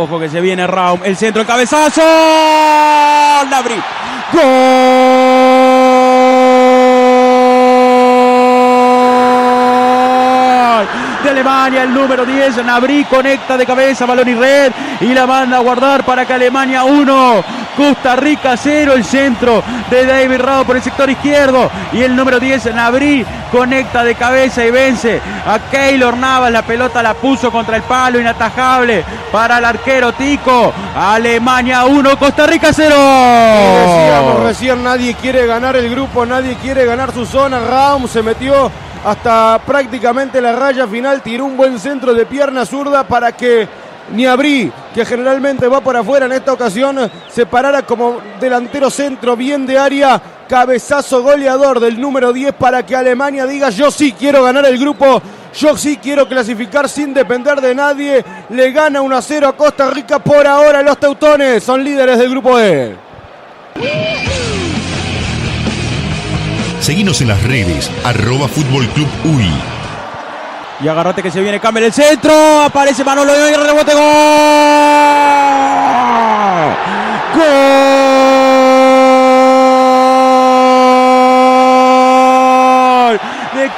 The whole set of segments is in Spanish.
Ojo que se viene Raum. El centro, el cabezazo. Gol de Alemania, el número 10, Nabri conecta de cabeza, balón y red y la manda a guardar para que Alemania 1, Costa Rica 0, el centro de David Rao por el sector izquierdo y el número 10, Nabri conecta de cabeza y vence a Keylor Navas, la pelota la puso contra el palo, inatajable para el arquero Tico, Alemania 1, Costa Rica 0. Decíamos recién, nadie quiere ganar el grupo, nadie quiere ganar su zona, Raum se metió hasta prácticamente la raya final, tiró un buen centro de pierna zurda para que Niabri, que generalmente va por afuera en esta ocasión, se parara como delantero centro, bien de área, cabezazo goleador del número 10 para que Alemania diga yo sí quiero ganar el grupo, yo sí quiero clasificar sin depender de nadie, le gana 1 a 0 a Costa Rica por ahora los teutones, son líderes del grupo E. Seguinos en las redes, arroba Fútbol Club UI. Y agarrate que se viene Campbell el centro. Aparece Manolo y rebote. Gol. Gol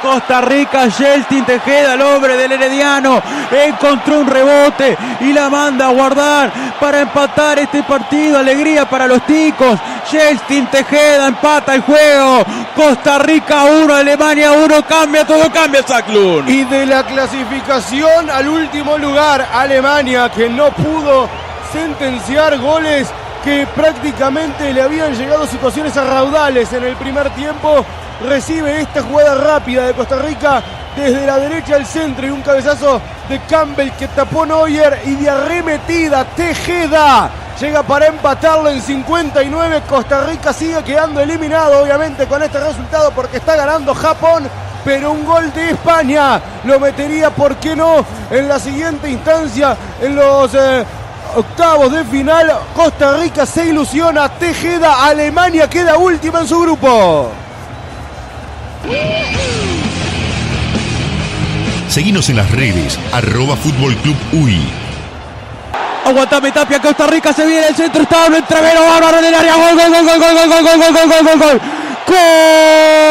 Costa Rica. Yeltin Tejeda, el hombre del Herediano. Encontró un rebote y la manda a guardar para empatar este partido. Alegría para los ticos. Yeltin Tejeda empata el juego. Costa Rica 1, Alemania 1. Cambia, todo cambia, Zaclun. Y de la clasificación al último lugar, Alemania, que no pudo sentenciar goles que prácticamente le habían llegado situaciones a raudales en el primer tiempo, recibe esta jugada rápida de Costa Rica desde la derecha al centro y un cabezazo de Campbell que tapó Neuer y de arremetida Tejeda. Llega para empatarlo en 59. Costa Rica sigue quedando eliminado, obviamente, con este resultado porque está ganando Japón. Pero un gol de España lo metería, ¿por qué no? En la siguiente instancia, en los eh, octavos de final. Costa Rica se ilusiona. Tejeda, Alemania queda última en su grupo. Seguinos en las redes, arroba Fútbol Club UI. Aguantame Tapia, Costa Rica se viene el centro estable, entrevero bárbaro en el área, gol, gol, gol, gol, gol, gol, gol, gol, gol, gol, gol, gol. Gol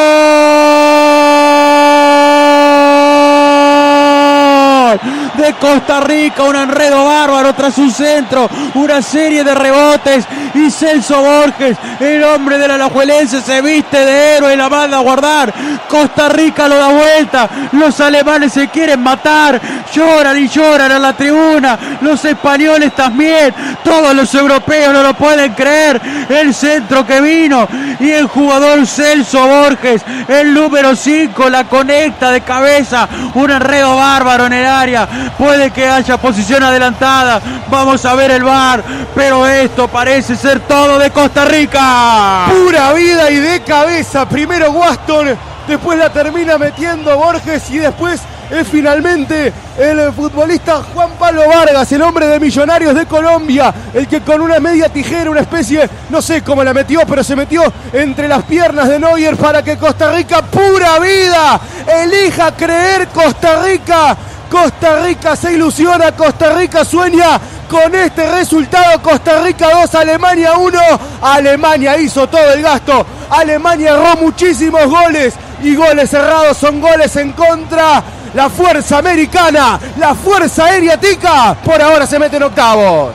de Costa Rica, un enredo bárbaro tras un centro, una serie de rebotes y Celso Borges, el hombre de la Alajuelense, se viste de héroe, la manda a guardar. Costa Rica lo da vuelta, los alemanes se quieren matar, lloran y lloran a la tribuna, los españoles también, todos los europeos no lo pueden creer. El centro que vino y el jugador Celso Borges, el número 5, la conecta de cabeza, un enredo bárbaro en el área. Puede que haya posición adelantada, vamos a ver el bar, pero esto parece todo de Costa Rica. Pura vida y de cabeza. Primero Waston, después la termina metiendo Borges y después es finalmente el futbolista Juan Pablo Vargas, el hombre de Millonarios de Colombia, el que con una media tijera, una especie, no sé cómo la metió, pero se metió entre las piernas de Neuer para que Costa Rica, pura vida, elija creer Costa Rica. Costa Rica se ilusiona, Costa Rica sueña con este resultado. Costa Rica 2, Alemania 1. Alemania hizo todo el gasto. Alemania erró muchísimos goles y goles cerrados son goles en contra. La fuerza americana, la fuerza aérea tica, por ahora se mete en octavos.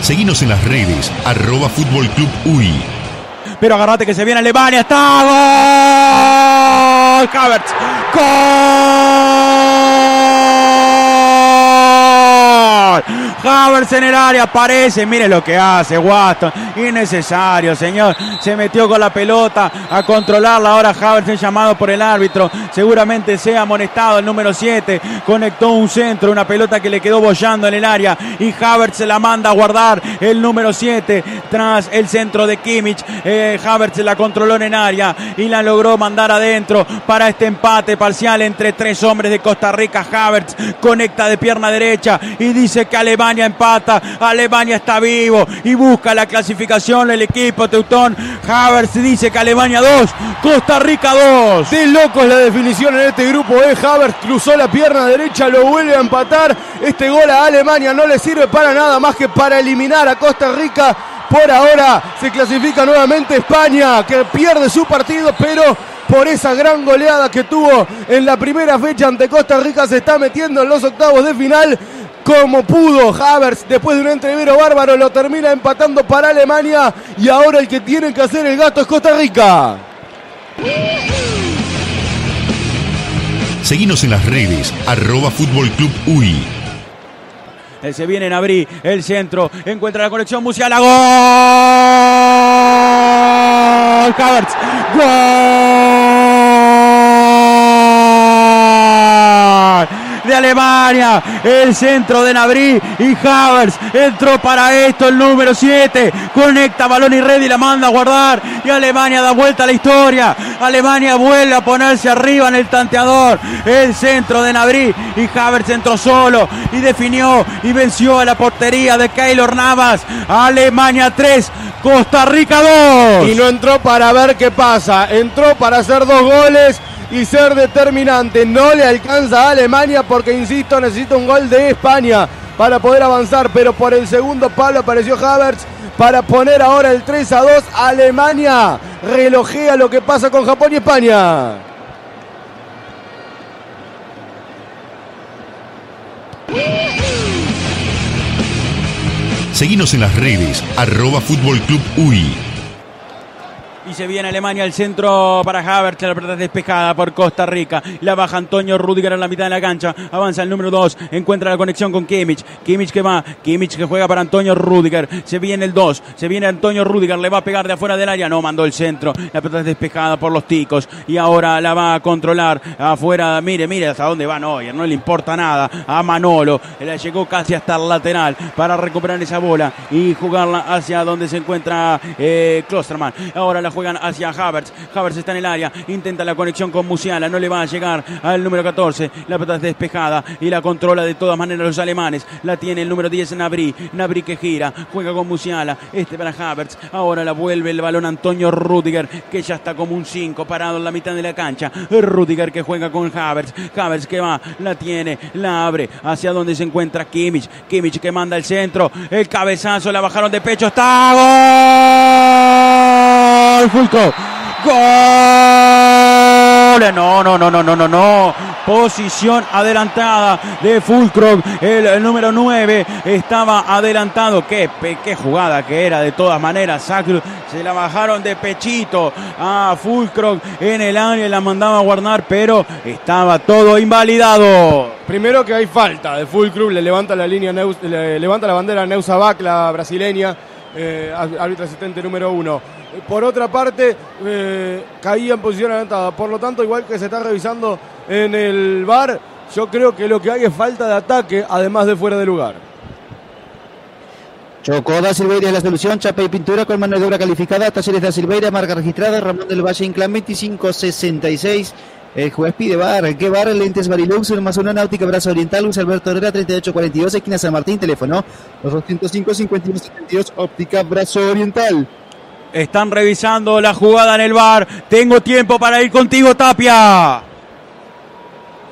Seguinos en las redes, arroba Fútbol Club UI. Pero agarrate que se viene Alemania. ¡Está! ¡Gol! Havertz. ¡Gol! Havertz en el área aparece. Mire lo que hace Waston. Innecesario, señor. Se metió con la pelota a controlarla. Ahora Havertz es llamado por el árbitro. Seguramente sea amonestado el número 7. Conectó un centro, una pelota que le quedó bollando en el área. Y Havertz se la manda a guardar el número 7 tras el centro de Kimmich. Eh, Havertz la controló en área y la logró mandar adentro para este empate parcial entre tres hombres de Costa Rica. Havertz conecta de pierna derecha y dice que Alemania empata, Alemania está vivo y busca la clasificación el equipo Teutón. Havertz dice que Alemania 2, Costa Rica 2. De locos la definición en este grupo. Eh. Havertz cruzó la pierna derecha, lo vuelve a empatar. Este gol a Alemania no le sirve para nada más que para eliminar a Costa Rica. Por ahora se clasifica nuevamente España, que pierde su partido, pero por esa gran goleada que tuvo en la primera fecha ante Costa Rica se está metiendo en los octavos de final como pudo. Havertz, después de un entrevero bárbaro, lo termina empatando para Alemania. Y ahora el que tiene que hacer el gato es Costa Rica. Seguimos en las redes, arroba Fútbol Club UI. Se viene en abrir el centro, encuentra la conexión Musiala, gol. Havertz, gol Alemania. El centro de Nabri y Havers entró para esto el número 7. Conecta balón y red y la manda a guardar. Y Alemania da vuelta a la historia. Alemania vuelve a ponerse arriba en el tanteador. El centro de Nabri y Havers entró solo y definió y venció a la portería de Keylor Navas. Alemania 3, Costa Rica 2. Y no entró para ver qué pasa. Entró para hacer dos goles y ser determinante. No le alcanza a Alemania porque, insisto, necesita un gol de España para poder avanzar. Pero por el segundo palo apareció Havertz para poner ahora el 3 a 2. Alemania relojea lo que pasa con Japón y España. Seguimos en las redes, arroba Fútbol Club UI. Y se viene Alemania al centro para Havertz. La pelota despejada por Costa Rica. La baja Antonio Rudiger en la mitad de la cancha. Avanza el número 2. Encuentra la conexión con Kimmich. Kimmich que va. Kimmich que juega para Antonio Rudiger. Se viene el 2. Se viene Antonio Rudiger. Le va a pegar de afuera del área. No mandó el centro. La pelota es despejada por los ticos. Y ahora la va a controlar afuera. Mire, mire hasta dónde va Neuer. No le importa nada a Manolo. Le llegó casi hasta el lateral para recuperar esa bola y jugarla hacia donde se encuentra eh, Klosterman. Ahora la juegan hacia Havertz. Havertz está en el área, intenta la conexión con Musiala, no le va a llegar al número 14. La pelota es despejada y la controla de todas maneras los alemanes. La tiene el número 10 Nabri. Nabri que gira, juega con Musiala. Este para Havertz. Ahora la vuelve el balón Antonio Rudiger, que ya está como un 5 parado en la mitad de la cancha. Rudiger que juega con Havertz. Havertz que va, la tiene, la abre hacia donde se encuentra Kimmich. Kimmich que manda el centro. El cabezazo, la bajaron de pecho. ¡Está gol! Fulco. ¡Gol! No, no, no, no, no, no, no. Posición adelantada de Fulcro. El, número 9 estaba adelantado. Qué, qué jugada que era de todas maneras. Sacro se la bajaron de pechito a Fulcro en el área la mandaba a guardar, pero estaba todo invalidado. Primero que hay falta de Full Club, le levanta la línea, le levanta la bandera Neusa Bach, la brasileña, eh, árbitro asistente número uno. Por otra parte, eh, caía en posición adelantada. Por lo tanto, igual que se está revisando en el bar, yo creo que lo que hay es falta de ataque, además de fuera de lugar. Chocó da Silveira es la solución, chapa y pintura con mano de obra calificada, talleres da Silveira, marca registrada, Ramón del Valle Inclán 2566. El juez pide bar, ¿qué bar? Lentes Barilux, más una náutica, brazo oriental, Luis Alberto Herrera 3842, esquina San Martín, teléfono 205 5172, óptica, brazo oriental. Están revisando la jugada en el bar. Tengo tiempo para ir contigo, Tapia.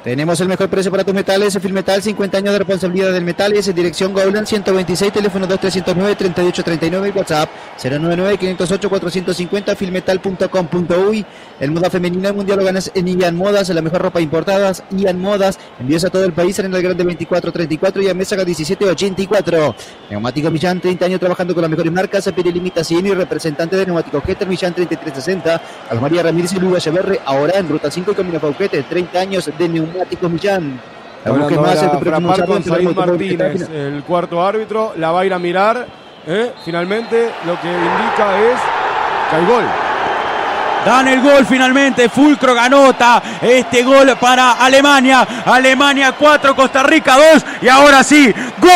Tenemos el mejor precio para tus metales, Filmetal, 50 años de responsabilidad del metal, es en dirección Gauland 126, teléfono 2309-3839, WhatsApp 099-508-450, filmetal.com.uy. El moda femenina mundial lo ganas en Ian Modas, la mejor ropa importadas, Ian Modas, envíos a todo el país en el grande 2434 y a Mésaga 1784. Neumático Millán, 30 años trabajando con las mejores marcas, Pirelli Limitación y representante de Neumáticos Getter Millán 3360, Carlos María Ramírez y Luga Echeverre, ahora en Ruta 5 y Camino Fauquete, 30 años de Neumáticos Millán. La más con Said Martínez, el cuarto árbitro, la va a ir a mirar. ¿eh? Finalmente, lo que indica es que hay gol. Dan el gol finalmente. Fulcro anota este gol para Alemania. Alemania 4, Costa Rica 2. Y ahora sí, gol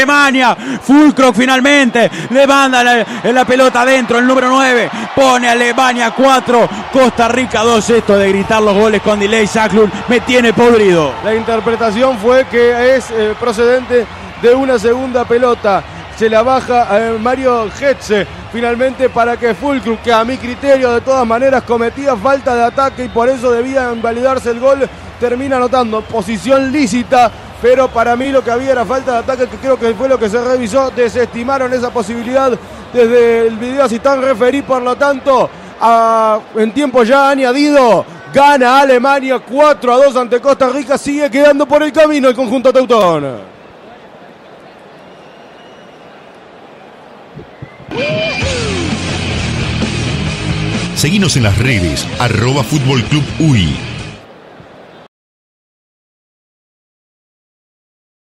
Alemania. Fulcro finalmente le manda la, la pelota adentro, el número 9. Pone Alemania 4, Costa Rica 2. Esto de gritar los goles con delay, Sacklund me tiene podrido. La interpretación fue que es eh, procedente de una segunda pelota. Se la baja a Mario Hetze finalmente para que Fulcrum, que a mi criterio de todas maneras cometía falta de ataque y por eso debía invalidarse el gol, termina anotando posición lícita. Pero para mí lo que había era falta de ataque, que creo que fue lo que se revisó. Desestimaron esa posibilidad desde el video asistente referí, por lo tanto, en tiempo ya añadido. Gana Alemania 4 a 2 ante Costa Rica. Sigue quedando por el camino el conjunto teutón. Seguinos en las redes, arroba Fútbol Club UI.